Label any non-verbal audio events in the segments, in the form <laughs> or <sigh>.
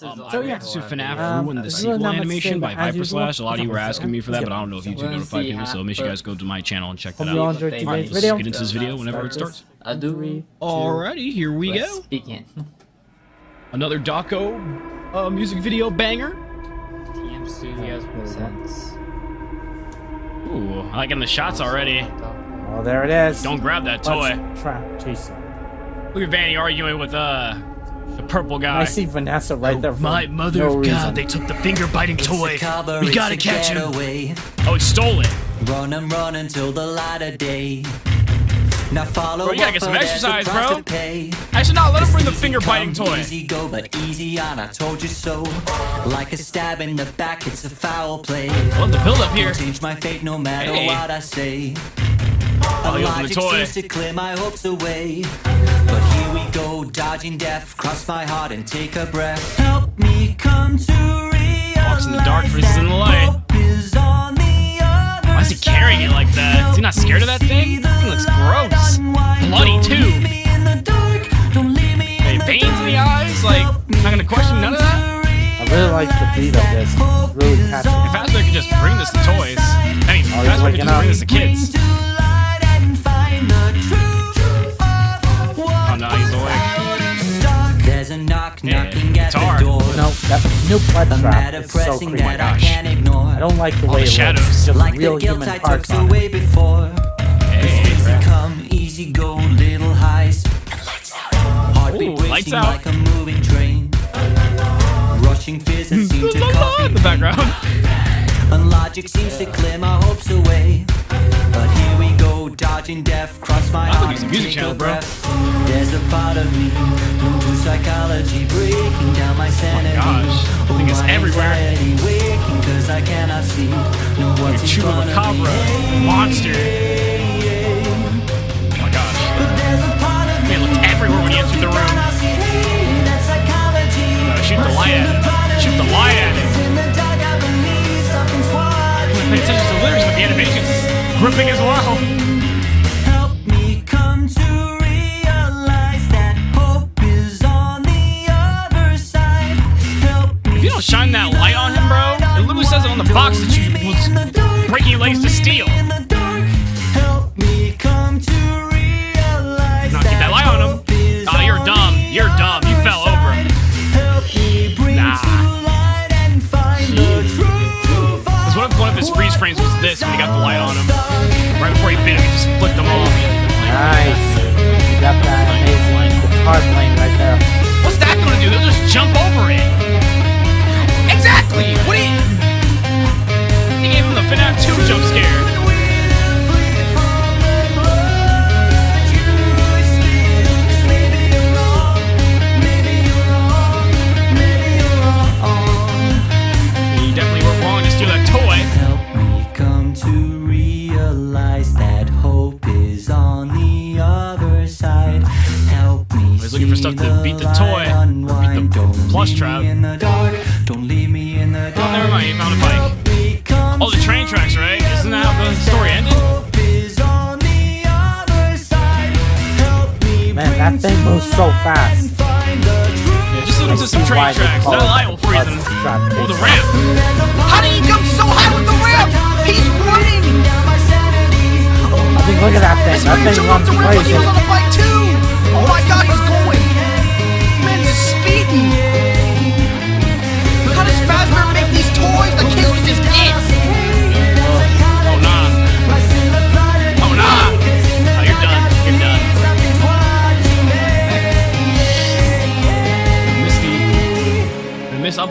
This is Um, So, yeah. reacted to FNAF Um, Ruin the there's Sequel really not much to animation by Viper Slash. A lot of you were asking me for that, but I don't know if YouTube We'll notified see people, so make sure you guys go to my channel and check that you all out. enjoyed Alright, today's let's video. get into this video whenever it starts. I do. Alrighty, here we go. begin. Another Dawko uh, music video banger. TM Studios presents. Ooh, I like getting the shots already. Oh, there it is. Don't grab that toy. Let's try chase. Look at Vanny arguing with uh the purple guy. I see Vanessa right oh, there. for My mother no of reason. God, they took the finger biting toy. It's a cover, We gotta a catch him. getaway. Oh, he stole it. Run and run until the light of day. Now follow Bro, you gotta get some but there's a exercise, bro. I should not let him bring the finger biting toy. Easy go, but easy on. I told you so. Like a stab in the back, it's a foul play. I love the build up here. Change my fate no matter Hey. what I say. Oh, he opened the Logic toy. seems to clear my hopes away. But here we go, dodging death. Cross my heart and take a breath. Help me come to realize Walks in the dark, freezes in the light. hope is on the other Why is he carrying it like that? Is he not scared of that thing? That thing looks gross. Bloody too. Hey, veins in the eyes? Like, not gonna question none of that? I really like the beat of this. It's really catchy. If Fazbear could just bring this to toys. I mean, Oh, he's Fazbear could just bring this to kids. There's a knock Yeah, knocking at guitar. the door. No, that new blood A trap matter is so pressing creepy. that I oh can't ignore. I don't like the All way the it shadows. looks. Just like real the guilt human I took parts on away it. before. Hey, Easy come, easy go, little highs. Heartbeat Ooh, lights racing out. like a moving train. Rushing fears that hmm, seem to la, la, cause in the background. And logic seems to clear my hopes away. But here we go, dodging death, cross my I heart he was a and music take channel, a bro. breath. There's a part of me into psychology, breaking down my sanity. gosh, I think it's everywhere. anxiety waking 'cause I cannot see no what's in front of me. Monster. Oh my gosh. Man everywhere when the room. Uh, shoot the light at him. Shoot the light at him. Pay attention to the lyrics, but the animation's gripping as well. Don't shine that light on him, bro, it literally says it on the box that you was breaking your legs to steal. in the dark. Help me come to realize Now keep that light on him. hope is Oh, you're dumb. You're dumb. You fell over. side. Help me bring Nah. to light and find the truth. Because what if one of his freeze frames was this when he got the light on him? Right before he bit him, he just flicked them off. Nice. Looking for stuff to beat the toy, or beat the. Don't plush trap. In the dark. Don't leave me in the dark. Oh, never mind, he found a bike. Help me come Oh, the train tracks, right? Isn't that how the story ended? Hope is on the other side. Help me Man, that thing moves so fast. and find the truth. Yeah, just listen to some train tracks. call That light will freeze him. Bus Oh, the ramp. How did he jump so high with the ramp? He's running. I think look at that thing. That thing runs off the ramp like he crazy.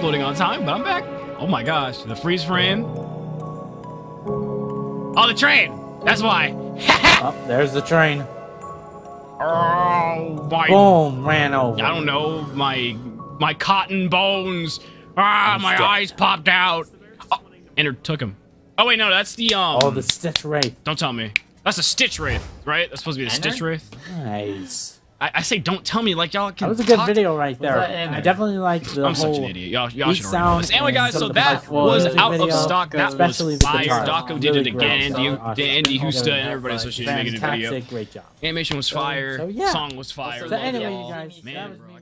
Uploading on time, but I'm back. Oh my gosh, the freeze frame. Oh, the train. That's why. <laughs> Oh, there's the train. Oh my. Boom, ran over. I don't know. My my cotton bones. Ah, my dead. eyes popped out. Oh, and it took him. Oh wait, no, that's the um. Oh, the Stitch Wraith. Don't tell me. That's a Stitch Wraith, right? That's supposed to be the? Stitch Wraith. Nice. I, I say don't tell me like y'all can. That was a good talk- video right there. I definitely like the I'm whole such an idiot. Y'all, y'all should already know this. sound Anyway, guys, so that was out video, of stock. That especially was the fire. guitar. Dawko did Really it again. Andy, Awesome. Andy Husta and everybody Fantastic associated making a video. great job. Animation was fire. so yeah. Song was fire. So Love anyway, y'all. you guys, Man, that was bro. me.